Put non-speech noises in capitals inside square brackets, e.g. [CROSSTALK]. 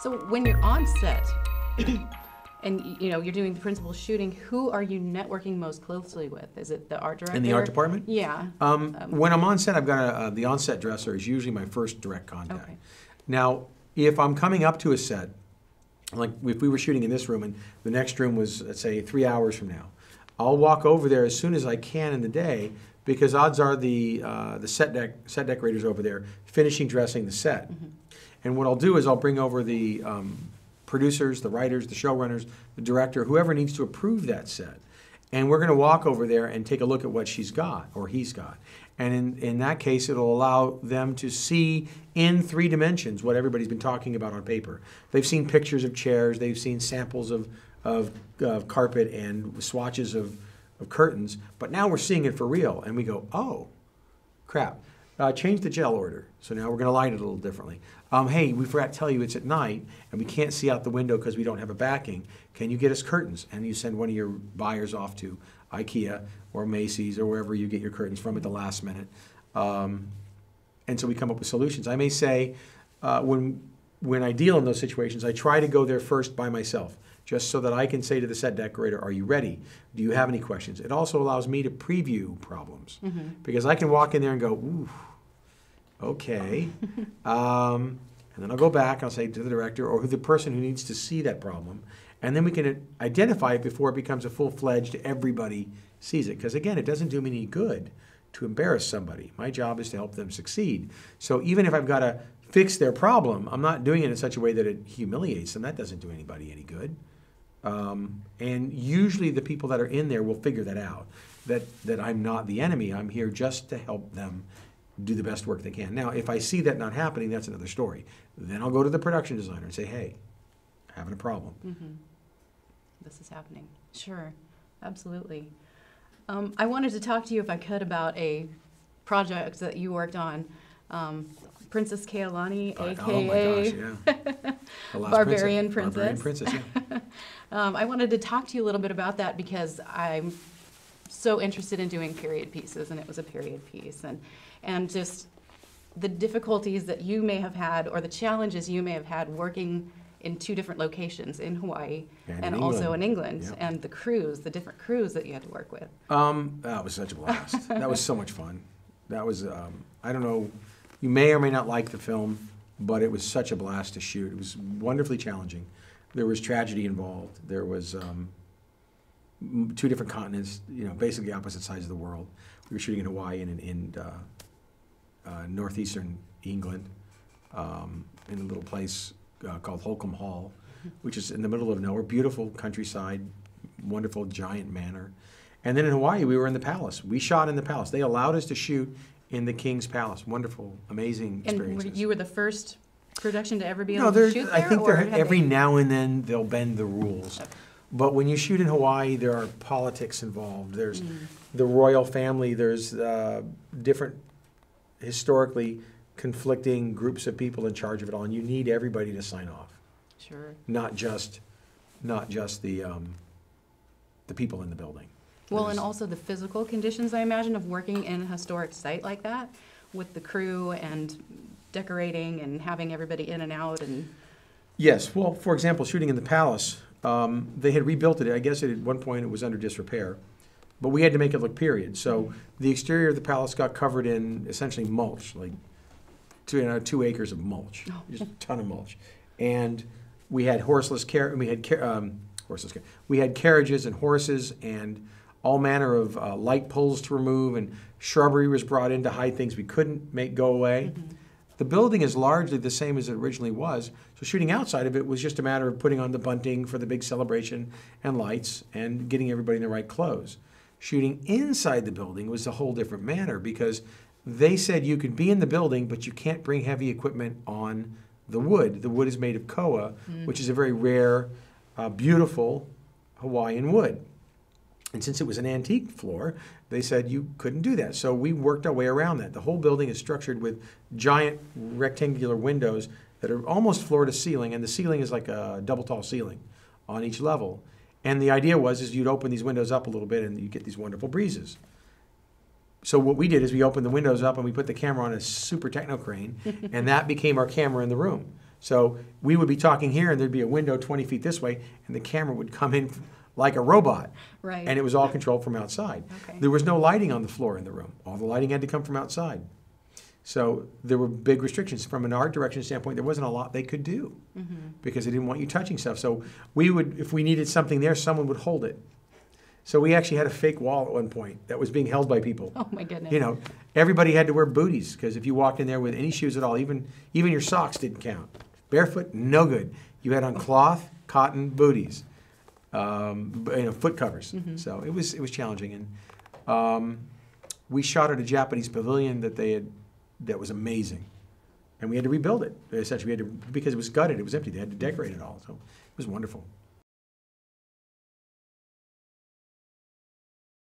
So when you're on set [CLEARS THROAT] and you know you're doing the principal shooting, who are you networking most closely with? Is it the art director? In the art department? Yeah. Um, when I'm on set, I've got a, uh, the on-set dresser is usually my first direct contact. Okay. Now, if I'm coming up to a set, like if we were shooting in this room and the next room was, let's say, three hours from now, I'll walk over there as soon as I can in the day because odds are the uh, the set set decorators over there finishing dressing the set. And what I'll do is I'll bring over the um, producers, the writers, the showrunners, the director, whoever needs to approve that set. And we're going to walk over there and take a look at what she's got or he's got. And in, in that case, it'll allow them to see in three dimensions what everybody's been talking about on paper. They've seen pictures of chairs, they've seen samples of, of, of carpet and swatches of, of curtains, but now we're seeing it for real. And we go, oh, crap. Uh, change the gel order. So now we're going to light it a little differently. Um, hey, we forgot to tell you it's at night and we can't see out the window because we don't have a backing. Can you get us curtains? And you send one of your buyers off to IKEA or Macy's or wherever you get your curtains from at the last minute. Um, and so we come up with solutions. I may say, uh, when when I deal in those situations, I try to go there first by myself, just so that I can say to the set decorator, "Are you ready? Do you have any questions?" It also allows me to preview problems because I can walk in there and go, "Ooh, okay," [LAUGHS] um, and then I'll go back. And I'll say to the director or the person who needs to see that problem, and then we can identify it before it becomes a full fledged. Everybody sees it because again, it doesn't do me any good to embarrass somebody. My job is to help them succeed. So even if I've got to fix their problem, I'm not doing it in such a way that it humiliates them. That doesn't do anybody any good. Um, and usually the people that are in there will figure that out. That that I'm not the enemy. I'm here just to help them do the best work they can. Now, if I see that not happening, that's another story. Then I'll go to the production designer and say, "Hey, having a problem." this is happening. Sure, absolutely. Um, I wanted to talk to you, if I could, about a project that you worked on, um, Princess Kaiulani, But- aka. oh my gosh, yeah. [LAUGHS] The Last Barbarian Barbarian Princess. Princess, yeah. [LAUGHS] Um, I wanted to talk to you a little bit about that because I'm so interested in doing period pieces, and it was a period piece, and and just the difficulties that you may have had, or the challenges you may have had working in two different locations in Hawaii And and, in also in England. England, Yep. and the crews, the different crews that you had to work with. Um, that was such a blast. that was so much fun. That was, um, I don't know, you may or may not like the film, but it was such a blast to shoot. It was wonderfully challenging. There was tragedy involved. There was um, two different continents, you know, basically opposite sides of the world. We were shooting in Hawaii and in, in uh, uh, northeastern England, um, in a little place uh, called Holcombe Hall, which is in the middle of nowhere. Beautiful countryside, wonderful giant manor. And then in Hawaii, we were in the palace. We shot in the palace. They allowed us to shoot in the king's palace. Wonderful, amazing And were- experiences. you were the first production to ever be no, able to there. shoot I think or there had every they- now and then they'll bend the rules. But when you shoot in Hawaii, there are politics involved. There's Mm. the royal family. There's uh, different historically conflicting groups of people in charge of it all, and you need everybody to sign off, Sure. not just not just the um, the people in the building. Well, and also the physical conditions, I imagine, of working in a historic site like that with the crew and decorating and having everybody in and out and, Yes, well, for example, shooting in the palace, um, they had rebuilt it. I guess at one point it was under disrepair, but we had to make it look period. So the exterior of the palace got covered in essentially mulch, like two, you know, two acres of mulch, Oh. just a ton of mulch, and we had horseless car. We had car- um, horseless. Car- we had carriages and horses and all manner of uh, light poles to remove, and shrubbery was brought in to hide things we couldn't make go away. The building is largely the same as it originally was, so shooting outside of it was just a matter of putting on the bunting for the big celebration and lights and getting everybody in the right clothes. Shooting inside the building was a whole different manner because they said you could be in the building, but you can't bring heavy equipment on the wood. The wood is made of koa, which is a very rare, uh, beautiful Hawaiian wood. And since it was an antique floor, they said you couldn't do that. So we worked our way around that. The whole building is structured with giant rectangular windows that are almost floor to ceiling, and the ceiling is like a double tall ceiling on each level. And the idea was is you'd open these windows up a little bit and you get these wonderful breezes. So what we did is we opened the windows up and we put the camera on a super techno crane, [LAUGHS] and that became our camera in the room. So we would be talking here, and there'd be a window 20 feet this way, and the camera would come in like a robot. Right. And it was all controlled from outside. Okay. There was no lighting on the floor in the room. All the lighting had to come from outside. So there were big restrictions. From an art direction standpoint, there wasn't a lot they could do Mm-hmm. because they didn't want you touching stuff. So we would, if we needed something there, someone would hold it. So we actually had a fake wall at one point that was being held by people. Oh, my goodness. You know, everybody had to wear booties because if you walked in there with any shoes at all, even even your socks didn't count. Barefoot, no good. You had on cloth, cotton booties, um, you know, foot covers. So it was it was challenging, and um, we shot at a Japanese pavilion that they had that was amazing, and we had to rebuild it. Essentially, we had to because it was gutted, it was empty. They had to decorate it all. So it was wonderful.